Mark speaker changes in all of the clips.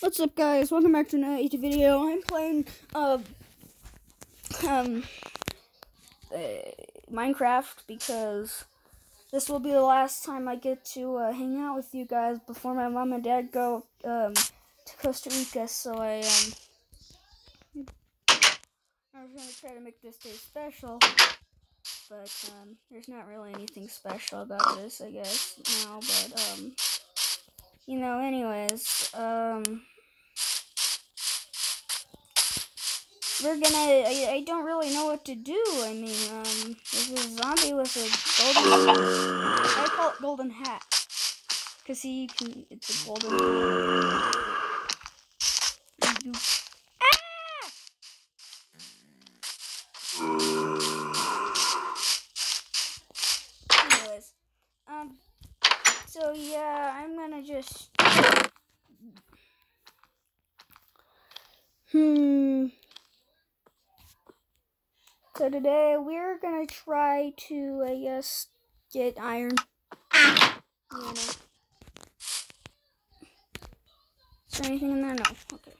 Speaker 1: What's up, guys? Welcome back to another YouTube video. I'm playing uh, um uh, Minecraft because this will be the last time I get to uh, hang out with you guys before my mom and dad go um to Costa Rica. So I um I was gonna try to make this day special, but um there's not really anything special about this, I guess now. But um you know, anyways, um, we're gonna, I, I don't really know what to do. I mean, um, there's a zombie with a golden, I call it golden hat. Cause he can, it's a golden hat. Hmm. So today we're gonna try to, I guess, get iron. Is there anything in there? No. Okay.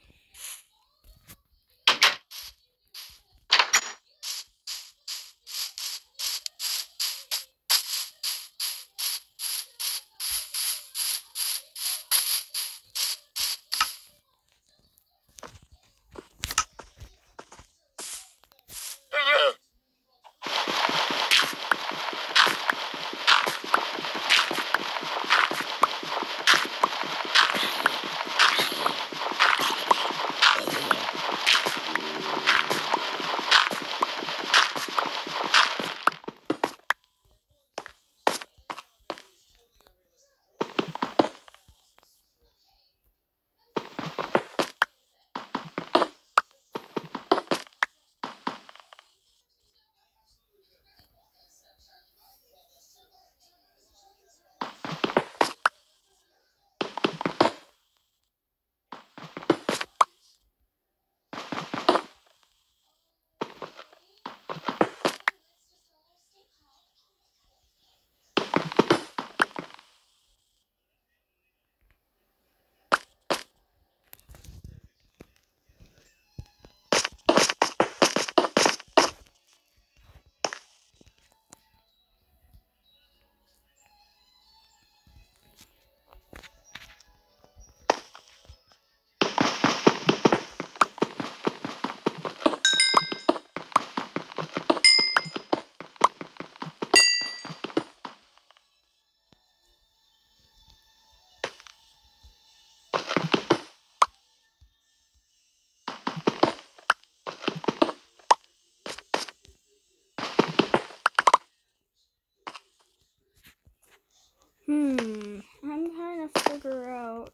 Speaker 1: Hmm. I'm trying to figure out.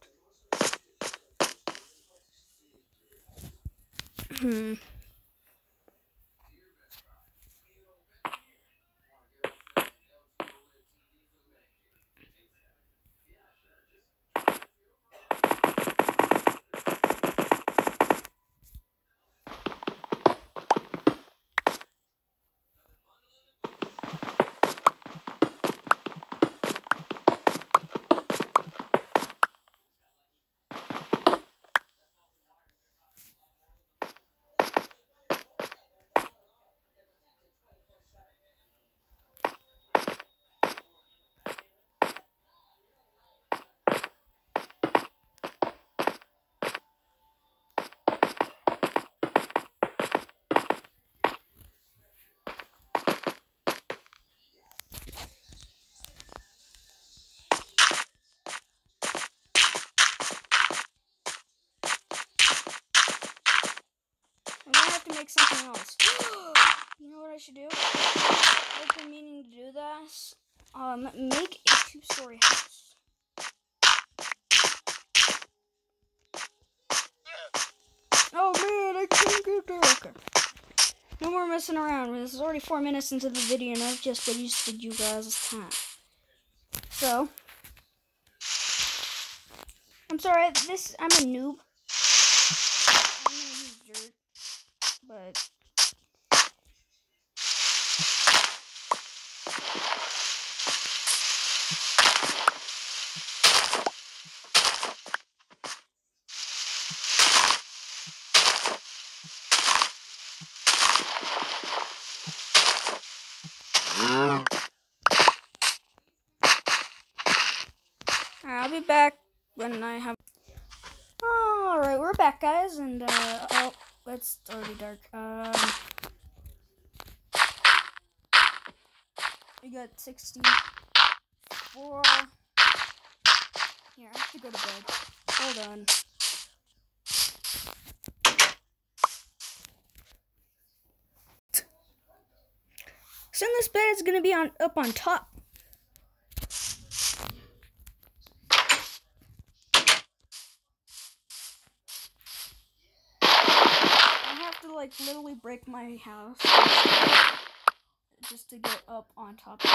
Speaker 1: Hmm. I'm gonna have to else. you know what I should do? I've been meaning to do this. Um, make a two-story house. Oh man, I couldn't get there. Okay. No more messing around. This is already four minutes into the video, and I've just wasted you guys' time. So, I'm sorry. This I'm a noob. I'm gonna use dirt, be back when I have. All right, we're back, guys, and uh, oh, it's already dark. Um, we got sixty-four. Here, I have to go to bed. Hold on. So this bed is gonna be on up on top. I have to like literally break my house just to get up on top. Okay.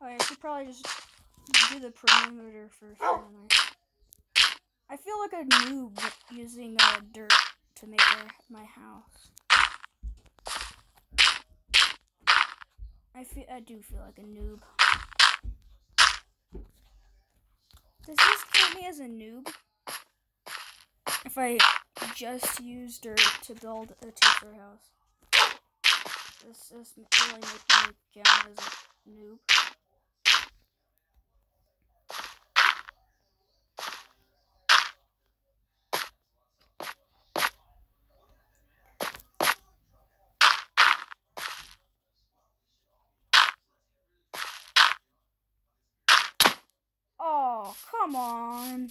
Speaker 1: Oh, I should probably just do the perimeter first. I feel like a noob using uh, dirt to make a, my house. I feel I do feel like a noob. Does this count me as a noob? If I just used dirt to build a teacher house. This really make me count as a noob? Oh, come on.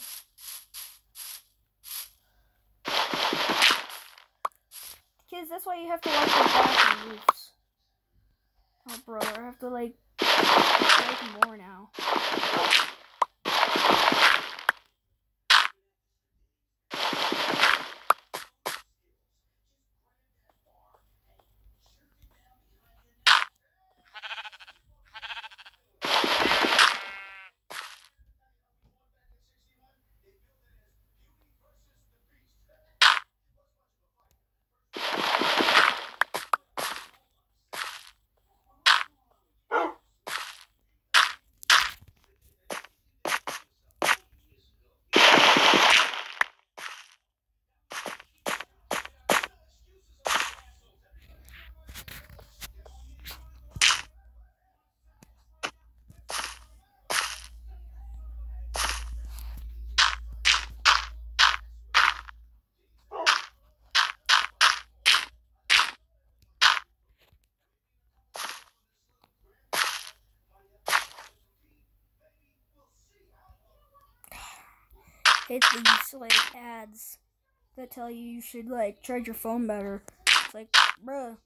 Speaker 1: Kids, that's why you have to watch your back roofs. Oh, bro, I have to, like, make more now. Hit these like ads that tell you you should like charge your phone better. It's like, bruh,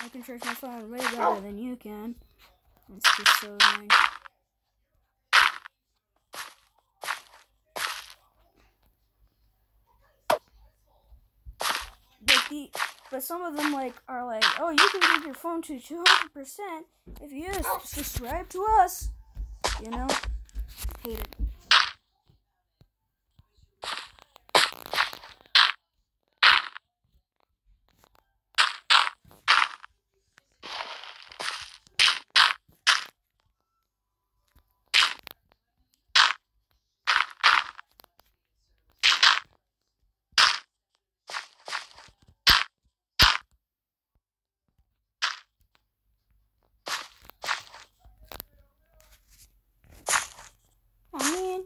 Speaker 1: I can charge my phone way better than you can. It's just so annoying. But the but some of them like are like, oh, you can get your phone to 200% if you subscribe to us. You know, hate it. Oh man.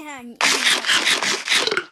Speaker 1: Yeah, and-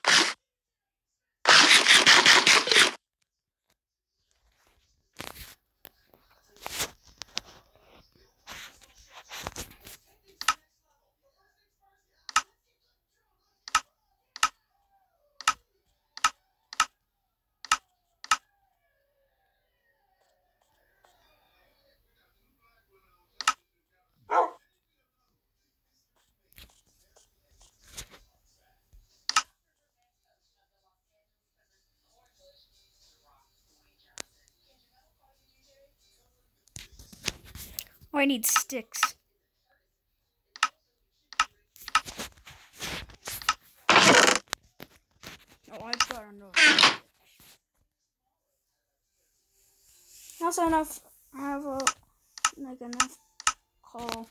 Speaker 1: Oh, I need sticks. Oh, I've got another. Also enough. I have a like enough coal.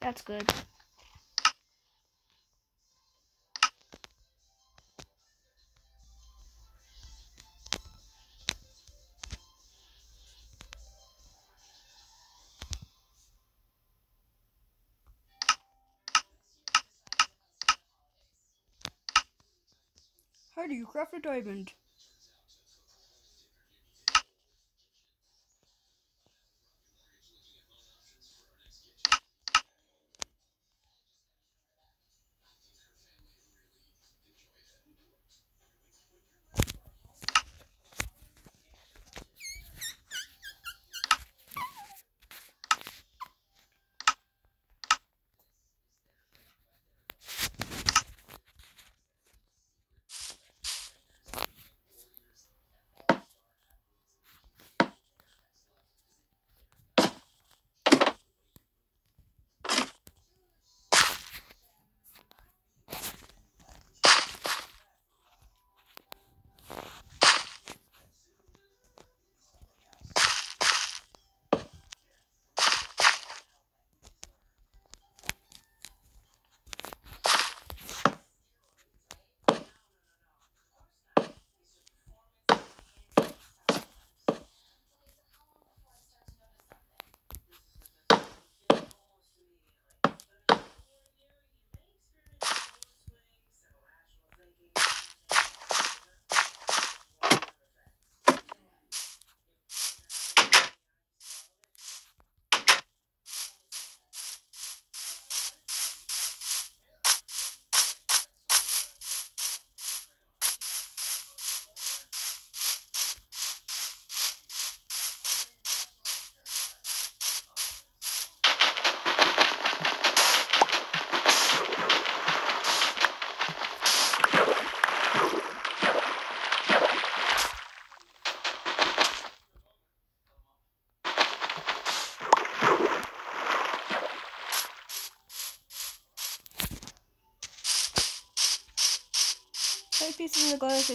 Speaker 1: That's good. How do you craft a diamond?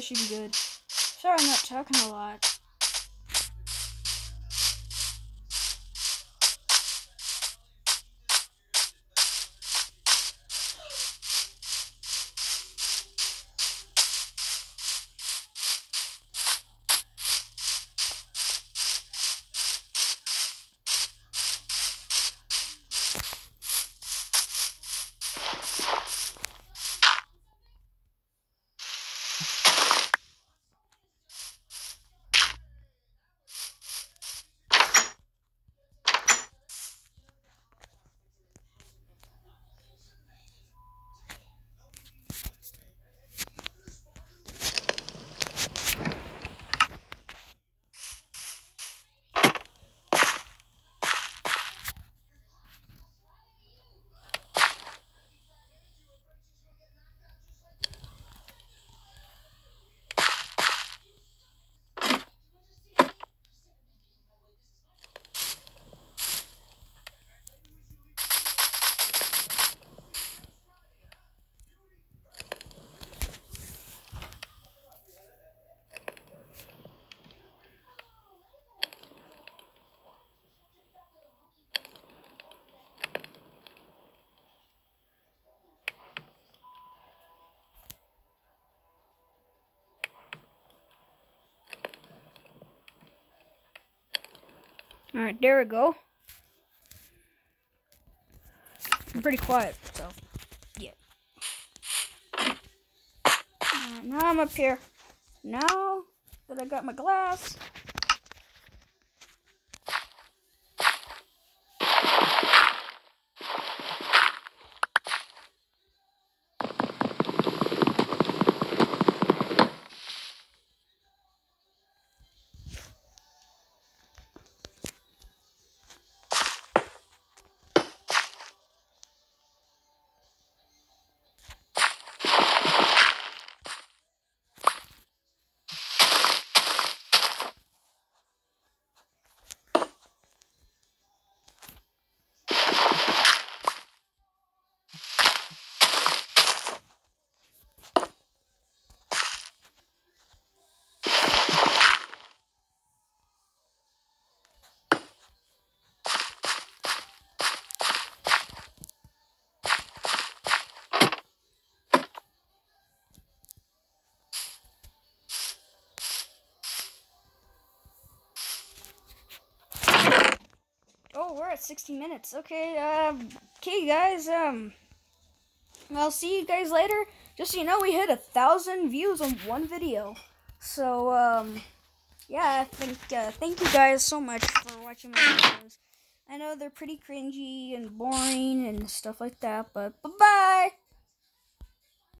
Speaker 1: Should be good. Sorry I'm not talking a lot. Alright, there we go. I'm pretty quiet, so yeah. Right, now I'm up here. Now that I got my glass, 60 minutes. Okay, um, okay, guys. Um, I'll see you guys later. Just so you know, we hit a thousand views on one video. So, um, yeah, I think, uh, thank you guys so much for watching my videos. I know they're pretty cringy and boring and stuff like that, but bye-bye!